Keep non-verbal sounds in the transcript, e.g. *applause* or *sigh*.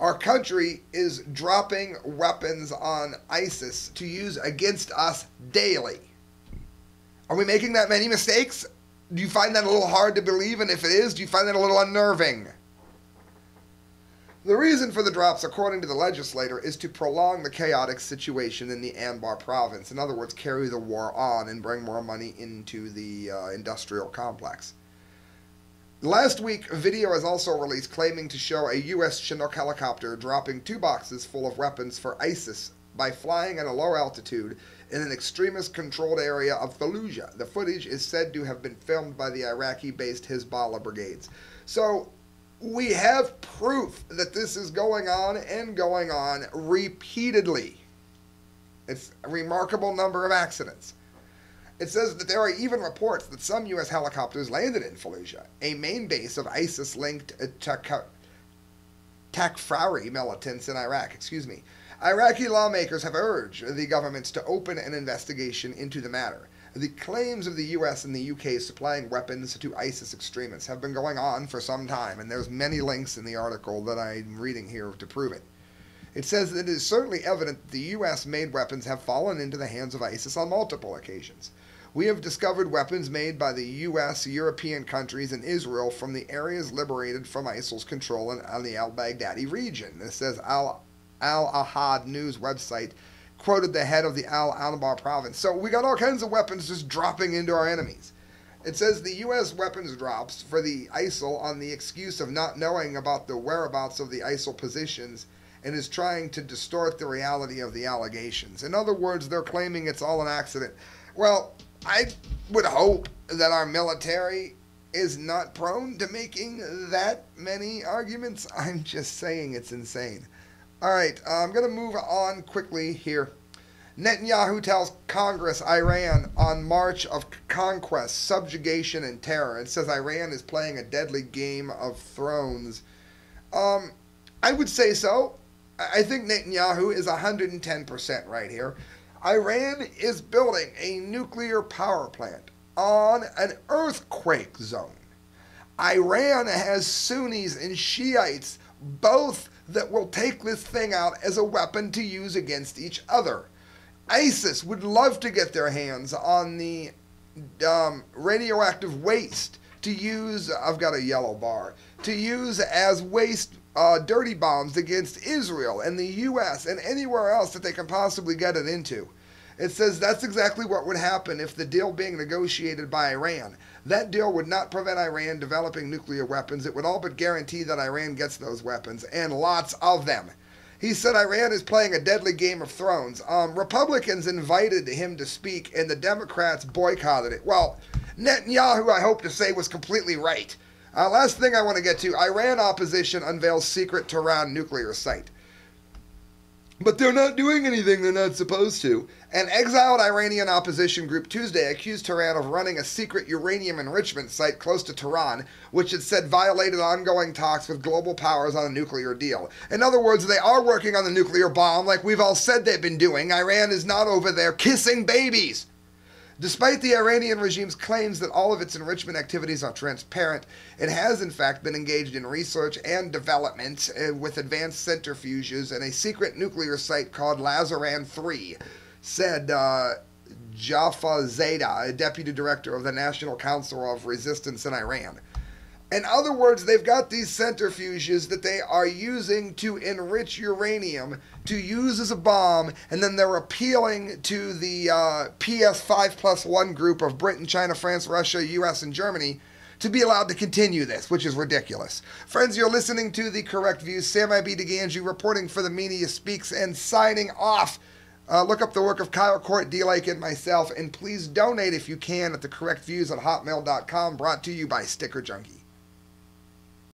Our country is dropping weapons on ISIS to use against us daily. Are we making that many mistakes? Do you find that a little hard to believe? And if it is, do you find that a little unnerving? The reason for the drops, according to the legislator, is to prolong the chaotic situation in the Anbar province. In other words, carry the war on and bring more money into the uh, industrial complex. Last week, a video was also released claiming to show a U.S. Chinook helicopter dropping two boxes full of weapons for ISIS by flying at a low altitude in an extremist controlled area of Fallujah. The footage is said to have been filmed by the Iraqi based Hezbollah brigades. So, we have proof that this is going on and going on repeatedly. It's a remarkable number of accidents. It says that there are even reports that some U.S. helicopters landed in Fallujah, a main base of ISIS linked Takfiri militants in Iraq. Excuse me. Iraqi lawmakers have urged the governments to open an investigation into the matter. The claims of the U.S. and the U.K. supplying weapons to ISIS extremists have been going on for some time, and there's many links in the article that I'm reading here to prove it. It says that it is certainly evident that the U.S. made weapons have fallen into the hands of ISIS on multiple occasions. We have discovered weapons made by the U.S., European countries, and Israel from the areas liberated from ISIL's control in, the al Baghdadi region. This says Al Ahad News website quoted the head of the Al Anbar province. So we got all kinds of weapons just dropping into our enemies. It says the U.S. weapons drops for the ISIL on the excuse of not knowing about the whereabouts of the ISIL positions and is trying to distort the reality of the allegations. In other words, they're claiming it's all an accident. Well, I would hope that our military is not prone to making that many arguments. *laughs* I'm just saying it's insane. All right, I'm going to move on quickly here. Netanyahu tells Congress Iran on march of conquest, subjugation, and terror. It says Iran is playing a deadly game of thrones. Um, I would say so. I think Netanyahu is 110% right here. Iran is building a nuclear power plant on an earthquake zone. Iran has Sunnis and Shiites both that will take this thing out as a weapon to use against each other. ISIS would love to get their hands on the um, radioactive waste to use. I've got a yellow bar to use as waste uh, dirty bombs against Israel and the U.S. and anywhere else that they can possibly get it into. It says that's exactly what would happen if the deal being negotiated by Iran. That deal would not prevent Iran developing nuclear weapons. It would all but guarantee that Iran gets those weapons, and lots of them. He said Iran is playing a deadly game of thrones. Um, Republicans invited him to speak, and the Democrats boycotted it. Well, Netanyahu, I hope to say, was completely right. Uh, last thing I want to get to Iran opposition unveils secret Tehran nuclear site. But they're not doing anything they're not supposed to. An exiled Iranian opposition group Tuesday accused Tehran of running a secret uranium enrichment site close to Tehran, which it said violated ongoing talks with global powers on a nuclear deal. In other words, they are working on the nuclear bomb like we've all said they've been doing. Iran is not over there kissing babies. Despite the Iranian regime's claims that all of its enrichment activities are transparent, it has in fact been engaged in research and development uh, with advanced centrifuges and a secret nuclear site called Lavizan 3, said uh, Jafarzadeh, a deputy director of the National Council of Resistance in Iran. In other words, they've got these centrifuges that they are using to enrich uranium to use as a bomb, and then they're appealing to the uh, P5 plus one group of Britain, China, France, Russia, US, and Germany to be allowed to continue this, which is ridiculous. Friends, you're listening to The Correct Views. Sam I.B. DeGangi reporting for the Media Speaks and signing off. Uh, look up the work of Kyle Court, D. Lake, and myself, and please donate if you can at the correct views at hotmail.com, brought to you by Sticker Junkie.